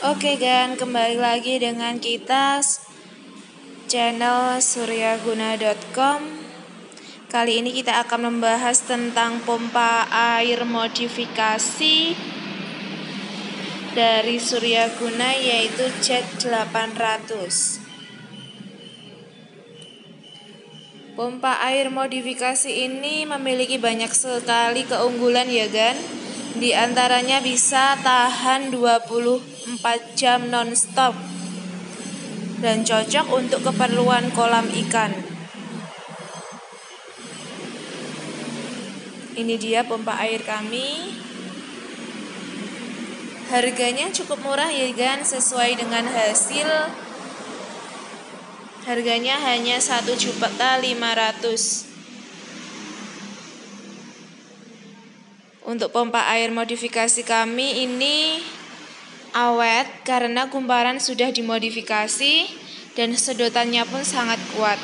Oke gan, kembali lagi dengan kita channel suryaguna.com Kali ini kita akan membahas tentang pompa air modifikasi dari Suryaguna yaitu Jet 800 Pompa air modifikasi ini memiliki banyak sekali keunggulan ya gan di antaranya bisa tahan 24 jam nonstop dan cocok untuk keperluan kolam ikan. Ini dia pompa air kami. Harganya cukup murah ya kan sesuai dengan hasil Harganya hanya 1 juta 500 Untuk pompa air modifikasi kami ini awet karena kumparan sudah dimodifikasi dan sedotannya pun sangat kuat.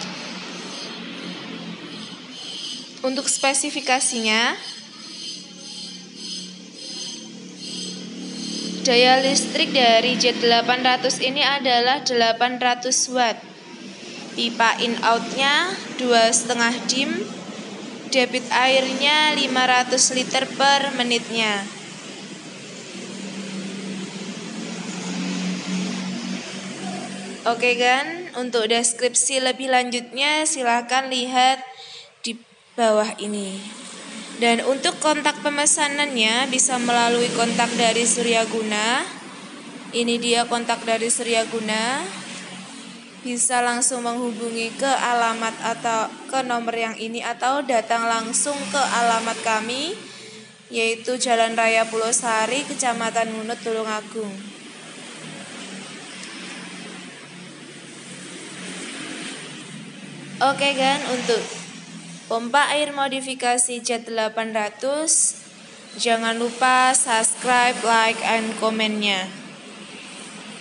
Untuk spesifikasinya, daya listrik dari jet 800 ini adalah 800 watt. Pipa in outnya 2,5 dim debit airnya 500 liter per menitnya. Oke kan, untuk deskripsi lebih lanjutnya silahkan lihat di bawah ini. Dan untuk kontak pemesanannya bisa melalui kontak dari Suryaguna. Ini dia kontak dari Suryaguna bisa langsung menghubungi ke alamat atau ke nomor yang ini atau datang langsung ke alamat kami yaitu Jalan Raya Pulau Sari, Kecamatan Ngunut, Tulungagung. Oke kan untuk pompa air modifikasi Jet 800 jangan lupa subscribe, like, and komennya.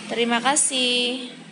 Terima kasih.